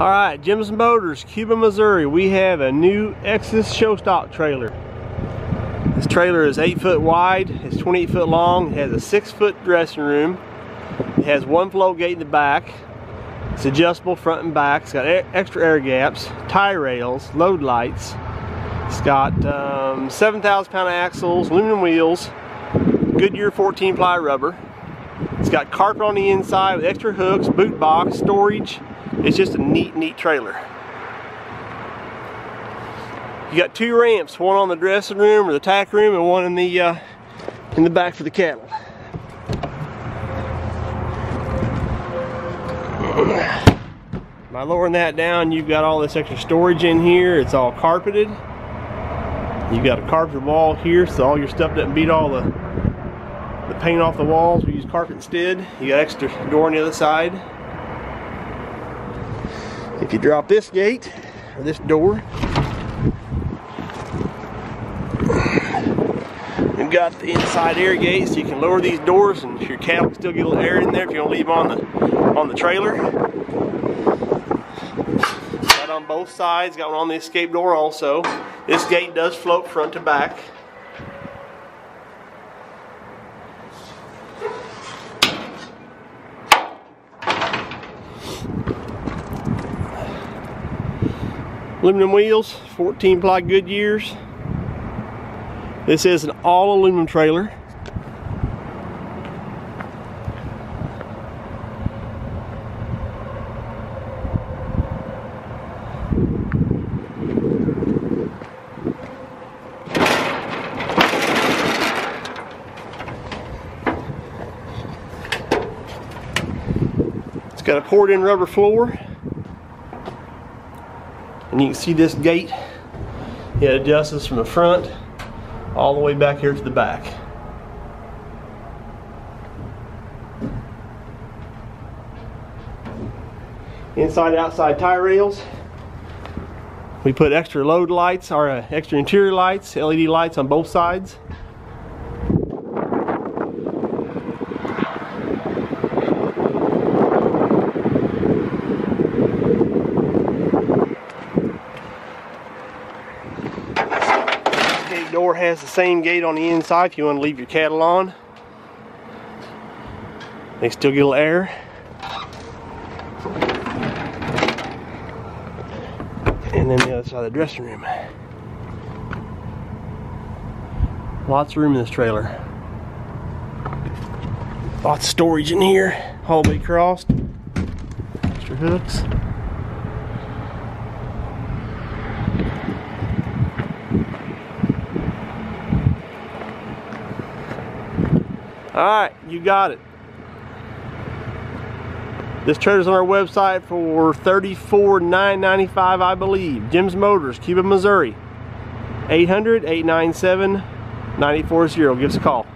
All right, Jim's Motors, Cuba, Missouri. We have a new Exiss show stock trailer. This trailer is eight foot wide, it's 28 foot long, it has a six foot dressing room, it has one flow gate in the back, it's adjustable front and back, it's got extra air gaps, tie rails, load lights, it's got um, 7,000 pound axles, aluminum wheels, Goodyear 14 ply rubber, it's got carpet on the inside with extra hooks, boot box, storage, it's just a neat, neat trailer. You got two ramps, one on the dressing room or the tack room and one in the uh, in the back for the cattle. By lowering that down, you've got all this extra storage in here. It's all carpeted. You've got a carpeted wall here, so all your stuff doesn't beat all the, the paint off the walls. We use carpet instead. You got extra door on the other side. If you drop this gate, or this door, you've got the inside air gate so you can lower these doors and your cattle still get a little air in there if you don't leave them on the on the trailer. On both sides, got one on the escape door also. This gate does float front to back. Aluminum wheels, 14 ply Goodyears. This is an all aluminum trailer. It's got a poured in rubber floor and you can see this gate. It adjusts from the front all the way back here to the back. Inside and outside tie rails. We put extra load lights or uh, extra interior lights LED lights on both sides door has the same gate on the inside if you want to leave your cattle on. They still get a little air. And then the other side of the dressing room. Lots of room in this trailer. Lots of storage in here, all the way across. Extra hooks. All right, you got it. This trailer's on our website for $34,995, I believe. Jim's Motors, Cuba, Missouri. 800-897-9040. Give us a call.